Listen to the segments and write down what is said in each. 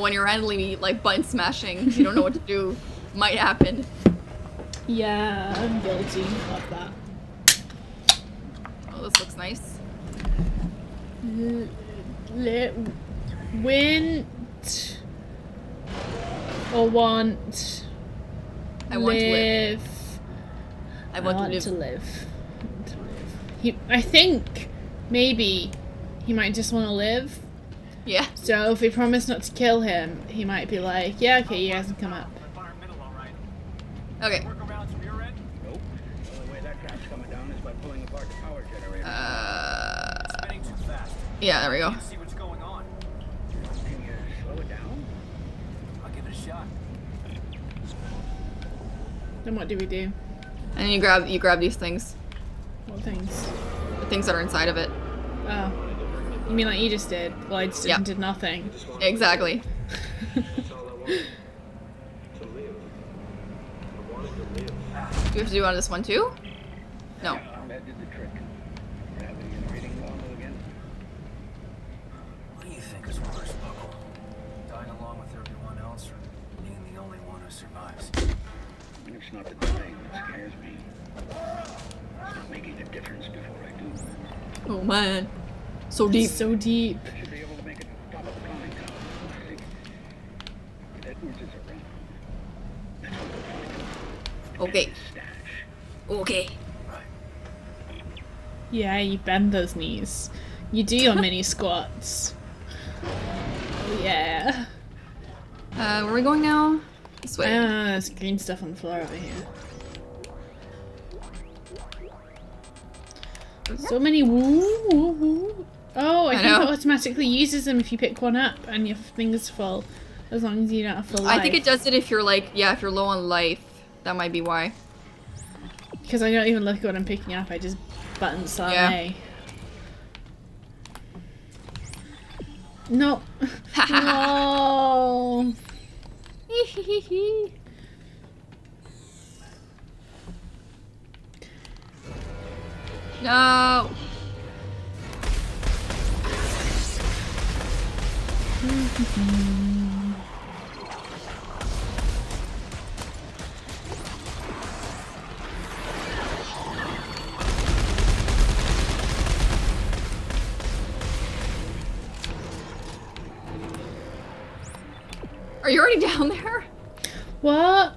when you're randomly like button smashing, you don't know what to do. Might happen. Yeah, I'm guilty of that. Oh, this looks nice. L- wint or want I want to live. I I want, want to live. Want to live. He, I think maybe he might just want to live. Yeah. So if we promise not to kill him, he might be like, "Yeah, okay, you guys can come up." Environmental, all right. Okay. Workarounds from your end? Nope. The only way that crap's coming down is by pulling apart the power generator. Uh. Spinning too fast. Yeah. There we go. See what's going on. Can you slow it down? I'll give it a shot. Then what do we do? And you grab you grab these things, What things? the things that are inside of it. Oh, you mean like you just did? Well, I just Yeah. did nothing. Exactly. That's all I wanted. To live. I wanted to. Do we have to do on this one too? No. That did the trick. Gravity and reading normal again. What do you think is worse, Buckell? Dying along with everyone else or being the only one who survives? It's not the dying that scares me. It's not making a difference before I do. Oh man. So deep. So deep. I should be able to make it to the top of the conning tower. If Edwards is around. That's deep. So deep. Okay. Okay. Yeah, you bend those knees. You do your mini squats. Yeah. Uh, where are we going now? This way. Ah, there's green stuff on the floor over here. So many woo woo woo. Oh, I, I think know. it automatically uses them if you pick one up and your finger's full. As long as you don't have full life. I think it does it if you're like, yeah, if you're low on life. That might be why. Because I don't even look at what I'm picking up, I just button slam Yeah. A. No. no. no. Are you already down there? What?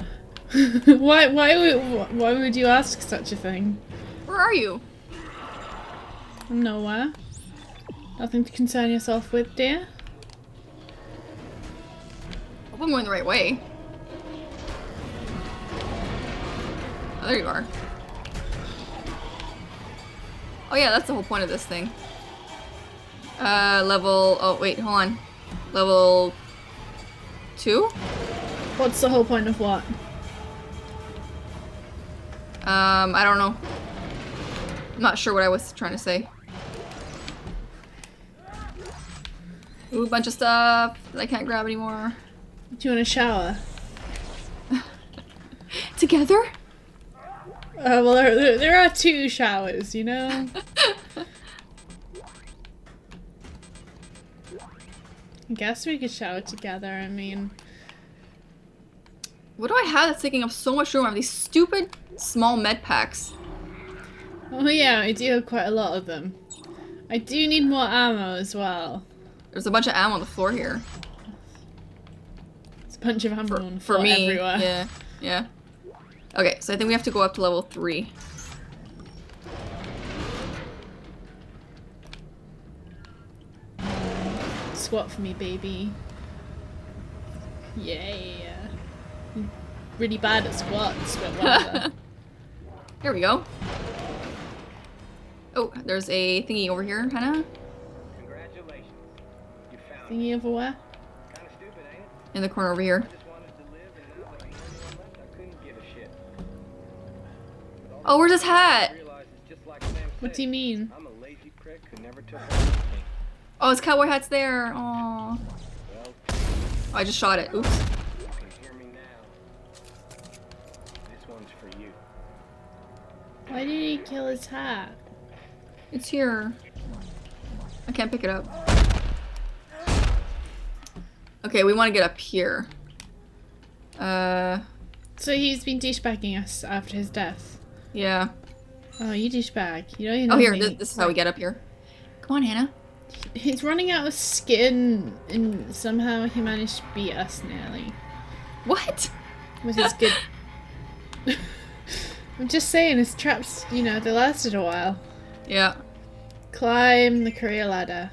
why? Why would? Why would you ask such a thing? Where are you? I'm nowhere. Nothing to concern yourself with, dear. I'm going the right way. Oh, there you are. Oh yeah, that's the whole point of this thing. Uh, level, oh wait, hold on. Level two? What's the whole point of what? Um, I don't know. I'm not sure what I was trying to say. Ooh, a bunch of stuff that I can't grab anymore. Do you want a shower? Together? Uh, well, there, there, there are two showers, you know? I guess we could shower together, I mean... What do I have that's taking up so much room? I have these stupid small med packs. Oh yeah, I do have quite a lot of them. I do need more ammo as well. There's a bunch of ammo on the floor here. It's a bunch of ammo For, on for me. everywhere. Yeah. Yeah. Okay, so I think we have to go up to level three. Squat for me, baby. Yeah. Really bad at squats, but whatever. Here we go. Oh, there's a thingy over here, Hannah. Congratulations. You found. Thingy over where? In the corner over here. I just wanted to live, and now that I'm the only one left, I couldn't give a shit. But Oh, where's his hat? realized it's just like Sam What do you mean? I'm a lazy prick who never took anything. Oh, his cowboy hat's there. Oh, I just shot it. Oops. you can hear me now. This one's for you. Why did he kill his hat? It's here. I can't pick it up. Okay, we want to get up here. Uh, So he's been douchebagging us after his death. yeah. Oh, you douchebag. You don't even Oh, here. This, this is how we get up here. Come on, Hannah. He's running out of skin, and somehow he managed to beat us nearly. What? With his good. I'm just saying, his traps, you know, they lasted a while. Yeah. Climb the career ladder.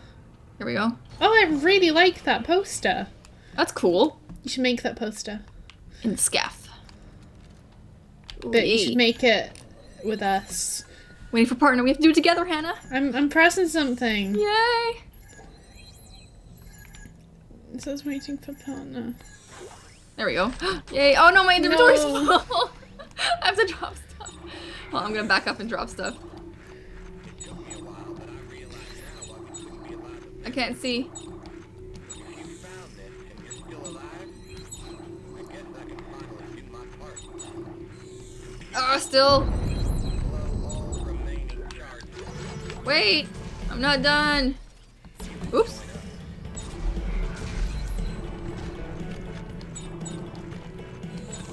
Here we go. Oh, I really like that poster. That's cool. You should make that poster. In the scaff. But you should make it with us. Waiting for partner. We have to do it together, Hannah. I'm, I'm pressing something. Yay. It says waiting for partner. There we go. Yay. Oh no, my inventory's No. full. I have to drop stuff. Well, I'm gonna back up and drop stuff. I can't see. Oh, still. Wait, I'm not done. Oops.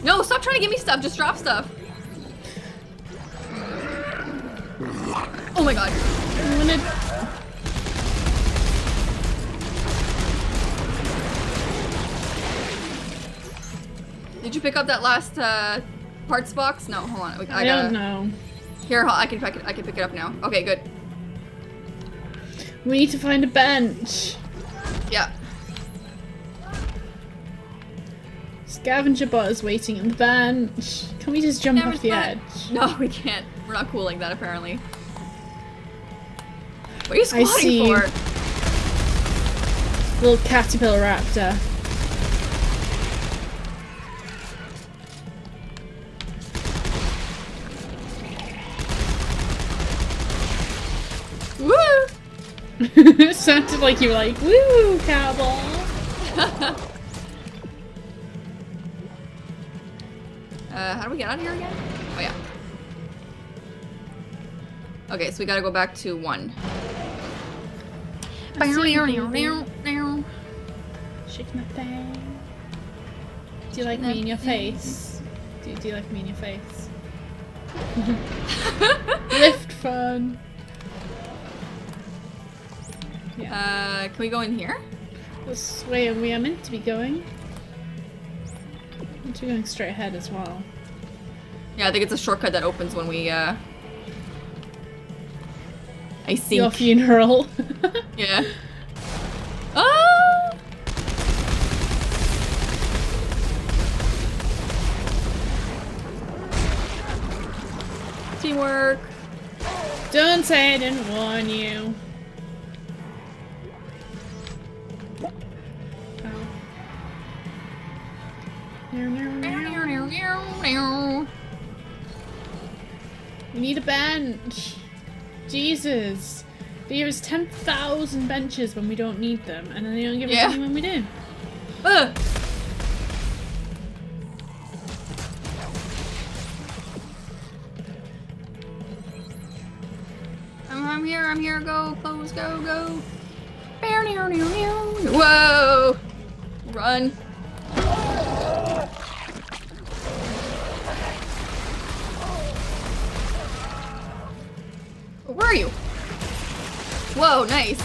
No, stop trying to give me stuff. Just drop stuff. Oh my god. Did you pick up that last uh, parts box? No, hold on. I, I, don't know. Here, I can, I can I can pick it up now. Okay, good. We need to find a bench. Yeah. Scavenger bot is waiting on the bench. Can we just jump off the edge? No, we can't. We're not cool like that, apparently. What are you I squatting see. for? Little caterpillar raptor. It sounded like you were like, woo, cowboy. Uh, how do we get out of here again? Oh yeah. Okay, so we gotta go back to one. Shake my thing. Do you like me in your face? Do, do you like me in your face? Lift fun. Yeah. Uh, can we go in here? This way we are meant to be going. Aren't going straight ahead as well? Yeah, I think it's a shortcut that opens when we, uh... I see. Your funeral. Yeah. Ah! Teamwork. Don't say I didn't warn you. Need a bench. Jesus. There's 10,000 benches when we don't need them, and then they don't give us Yeah. any when we do. Ugh. I'm, I'm here, I'm here, go, close, go, go. Whoa! Run. Where are you? Whoa, nice.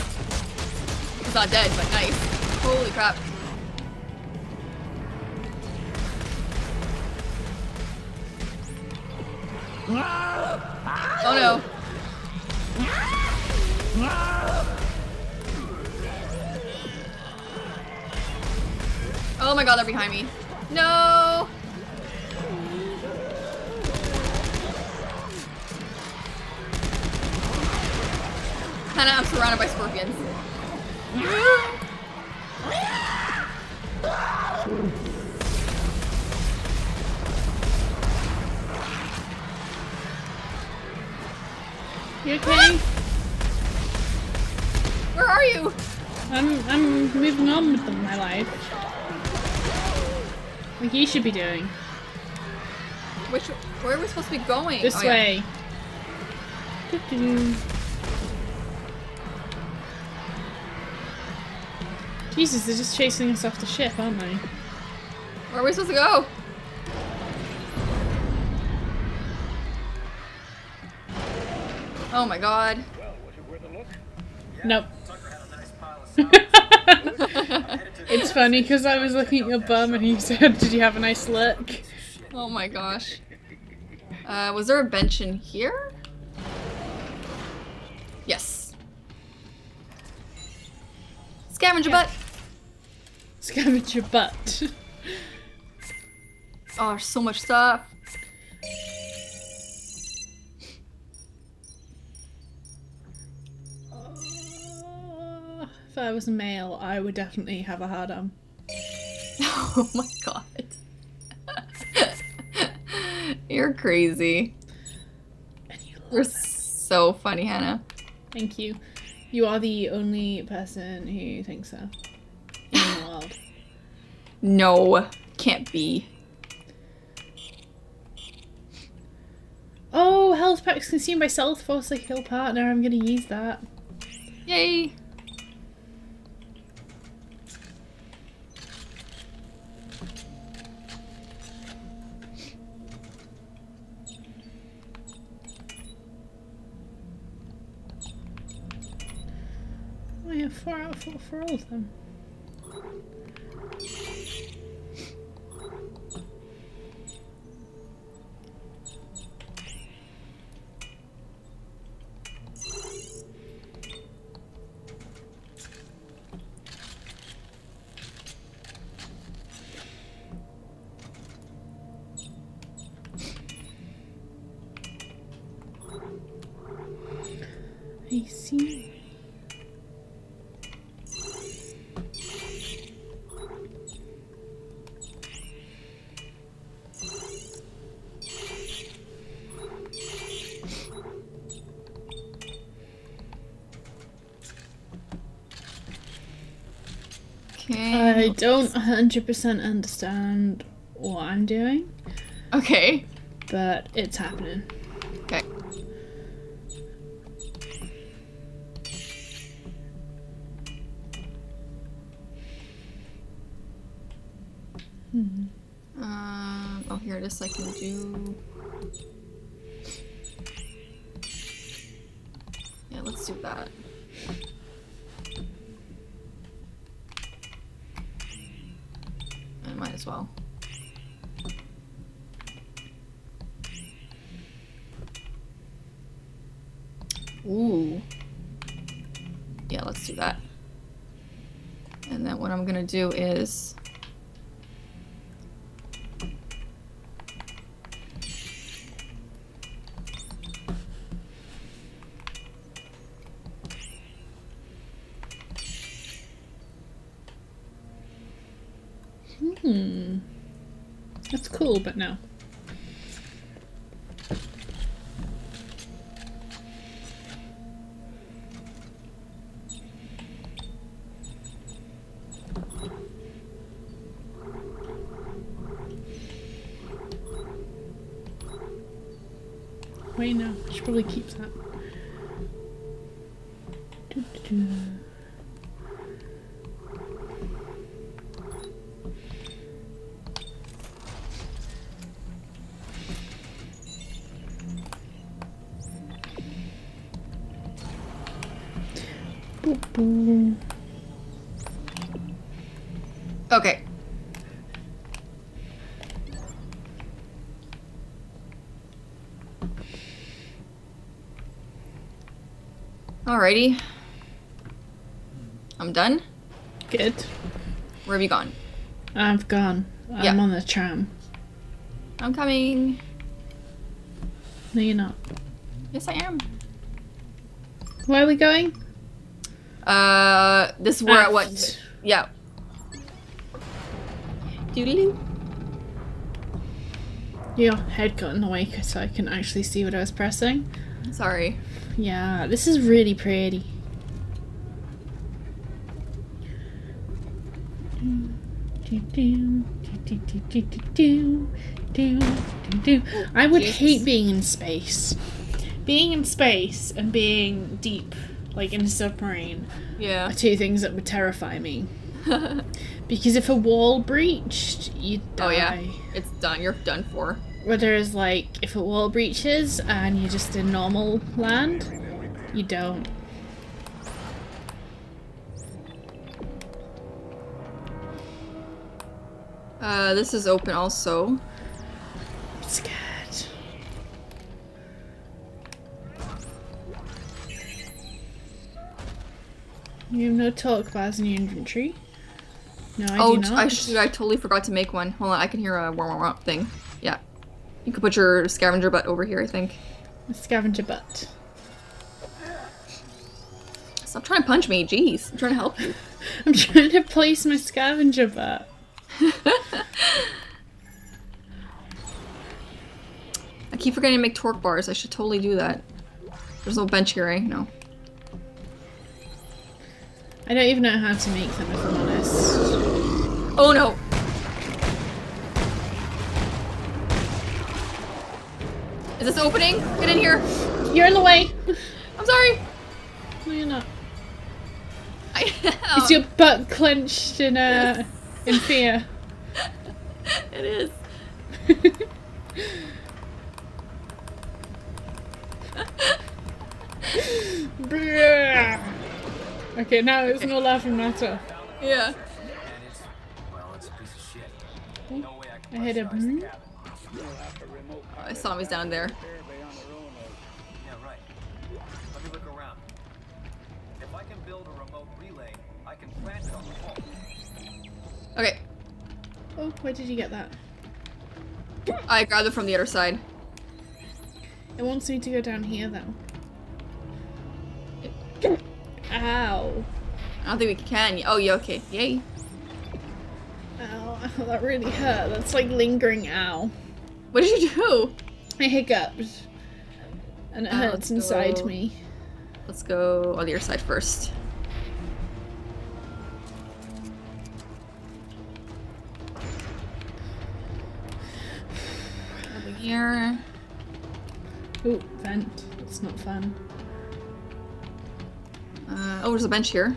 He's not dead, but nice. Holy crap. Oh no. Oh my god, they're behind me. No! I'm surrounded by scorpions. You okay? Where are you? I'm I'm moving on with my life. Like you should be doing. Which, where are we supposed to be going? This Oh, yeah. way. Doo-doo. Jesus, they're just chasing us off the ship, aren't they? Where are we supposed to go? Oh my god. Well, was it worth a look? Nope. Tucker had a nice pile of sound. It's funny because I was looking at your bum and he said, Did you have a nice look? Oh my gosh. Uh, was there a bench in here? Yes. Scavenger Yeah. butt. Scavenger butt. Oh, there's so much stuff. Uh, if I was a male, I would definitely have a hard on. Oh my god. You're crazy. You You're so funny, Hannah. Thank you. You are the only person who thinks so No, can't be. Oh, health packs consumed by South Force like Hill Partner. I'm gonna use that. Yay. Oh, yeah, four out of four for all of them. I see. Okay. I don't 100% understand what I'm doing, Okay. but it's happening. Okay. Um, oh, here it is. I can do. Ooh. Yeah, let's do that. And then what I'm gonna do is Hmm. That's cool, but no. Should probably keep that. Doo-doo-doo. Boop, boop. okay. Alrighty. I'm done. Good. Where have you gone? I've gone. I'm Yeah. on the tram. I'm coming. No, you're not. Yes, I am. Where are we going? Uh, this is where Aft. what? Yeah. Doodaloo. Your head got in the way so I can actually see what I was pressing. Sorry. Yeah, this is really pretty. I would Jesus. hate being in space. Being in space and being deep, like in a submarine, Yeah. are two things that would terrify me. Because if a wall breached, you'd die. Oh yeah, it's done. You're done for. Whereas, like, if a wall breaches and you're just in normal land, you don't. Uh, this is open also. I'm scared. You have no torque bars in your inventory. No, I oh, do not. I should. I totally forgot to make one. Hold on, I can hear a wah wah thing. Yeah, you could put your scavenger butt over here. I think. A scavenger butt. Stop trying to punch me. Jeez, I'm trying to help you. I'm trying to place my scavenger butt. I keep forgetting to make torque bars. I should totally do that. There's no bench here, eh? No. I don't even know how to make them, if I'm honest. Oh no! Is this opening? Get in here! You're in the way! I'm sorry! No, you're not. I Is your butt clenched in uh, in fear? It is. Okay, now it's no laughing matter. Yeah. And it's, well, I saw him. He's down there. Yeah, right. Let me look around. If I can build a remote relay, I can plant it on the wall. Okay. Oh, where did you get that? I grabbed it from the other side. It wants me to go down here though. Ow. I don't think we can. Oh, yeah, okay. Yay. Ow, ow, that really hurt. That's like lingering ow. What did you do? I hiccuped. And it hurts let's inside go. me. Let's go on the other side first. Over here. Ooh, vent. That's not fun. Uh, oh, there's a bench here.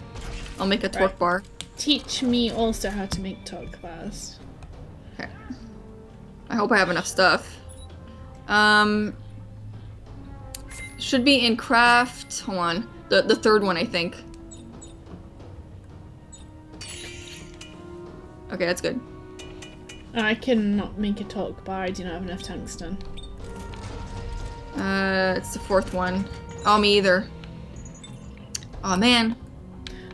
I'll make a torque Right. bar. Teach me also how to make torque bars. I hope I have enough stuff. Um, should be in craft. Hold on. The the third one, I think. Okay, that's good. I cannot make a torque bar. I do not have enough tungsten. Uh, it's the fourth one. Oh, me either. Oh man.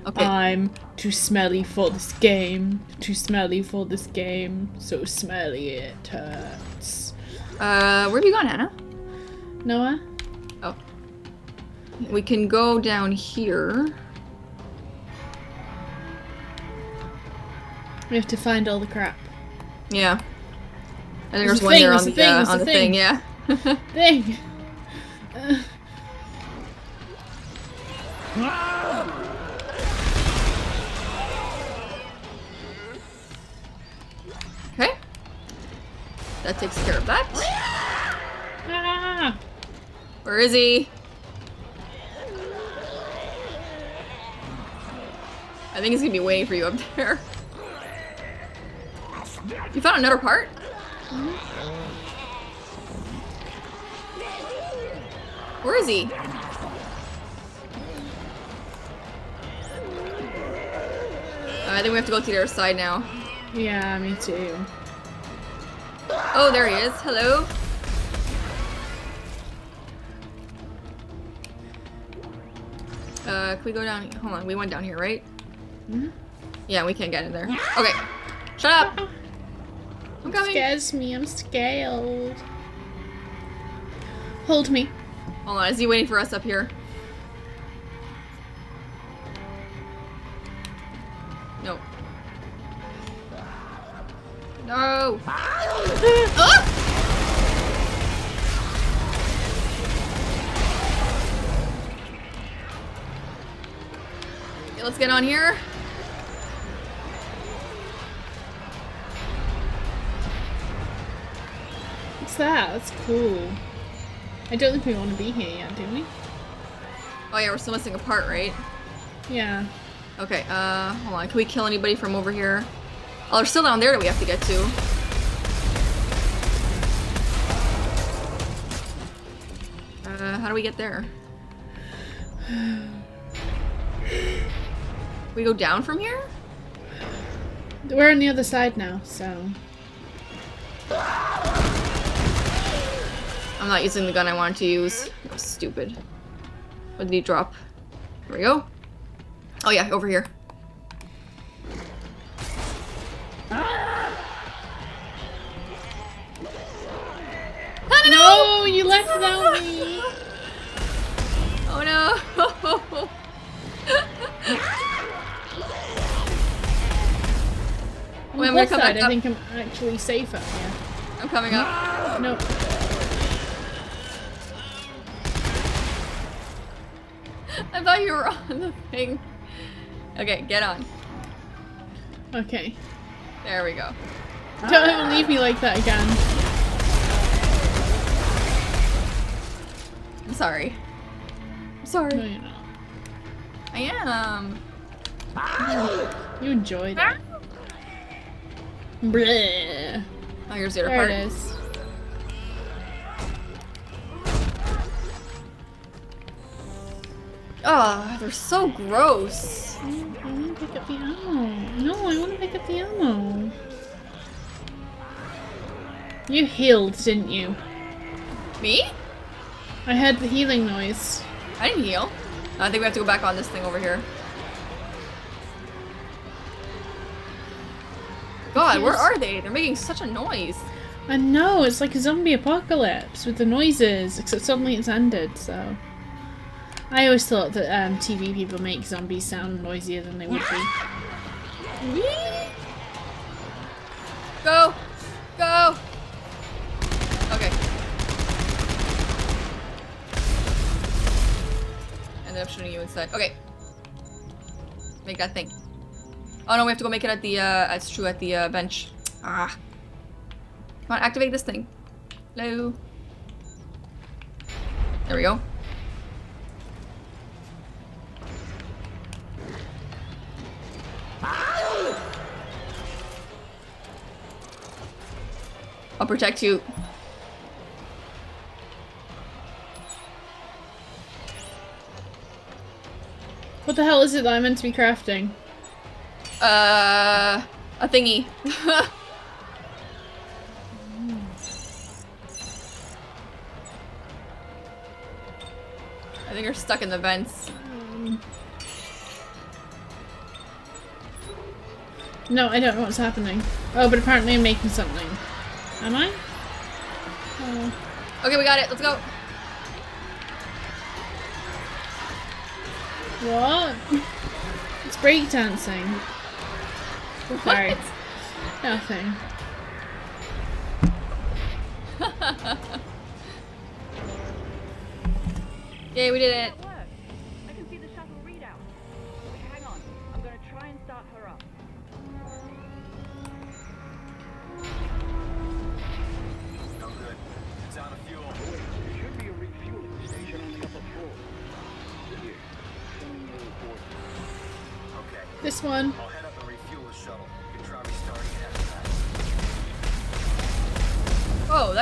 Okay. I'm too smelly for this game. Too smelly for this game. So smelly it hurts. Uh, where have you gone, Hannah? Noah? Oh. We can go down here. We have to find all the crap. Yeah. I think There's there's, a one thing, there on the, thing, uh, on a the thing. thing, yeah. Thing! Uh, That takes care of that. ah! Where is he? I think he's gonna be waiting for you up there. You found another part? Where is he? I think we have to go to the other side now. Yeah, me too. Oh, there he is. Hello. Uh, can we go down? Hold on, we went down here, right? Mhm. Yeah, we can't get in there. Okay. Shut up! I'm coming! Scares me, I'm scared. Hold me. Hold on, is he waiting for us up here? Get on here. What's that? That's cool. I don't think we want to be here yet, do we? Oh yeah, we're still missing a part, right? Yeah. Okay, uh, hold on. Can we kill anybody from over here? Oh, they're still down there that we have to get to. Uh, how do we get there? we go down from here? We're on the other side now, so. I'm not using the gun I wanted to use. Stupid. What did he drop? There we go. Oh yeah, over here. No, you left without me. Oh no! On Wait, the I'm gonna plus come side, I think I'm actually safer. here. I'm coming up. No. I thought you were on the thing. Okay, get on. Okay. There we go. Don't leave me like that again. I'm sorry. I'm No, sorry. you're not. I am. You enjoyed it. Bleh. Oh, here's the other There part. it is. Oh, they're so gross. I want to pick up the ammo. No, I want to pick up the ammo. You healed, didn't you? Me? I heard the healing noise. I didn't heal. I think we have to go back on this thing over here. God, where are they? They're making such a noise. I know, it's like a zombie apocalypse with the noises, except suddenly it's ended, so. I always thought that um, TV people make zombies sound noisier than they would be. Go! Go! Okay. Ended up shooting you instead. Okay. Make that thing. Oh no, we have to go make it at the, uh, it's true, at the, uh, bench. Ah. Come on, activate this thing. Hello. There we go. I'll protect you. What the hell is it that I'm meant to be crafting? Uh, a thingy. I think you're stuck in the vents. No, I don't know what's happening. Oh, but apparently I'm making something. Am I? Oh. Okay, we got it. Let's go. What? It's breakdancing. Sorry. Nothing. Yay, we did it. I can see the shuttle readout. Okay, hang on. I'm gonna try and start her up. No good. It's out of fuel. There should be a refueling station on the upper floor. Here, show me your report. Okay. This one.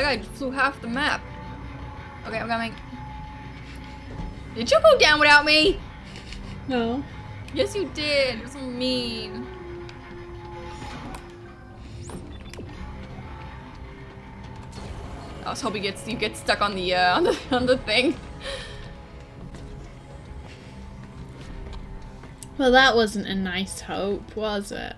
That. Guy flew half the map. Okay, I'm coming. Did you go down without me? No. Yes, you did. You're so mean. I was hoping you get you get stuck on the uh, on the on the thing. Well, that wasn't a nice hope, was it?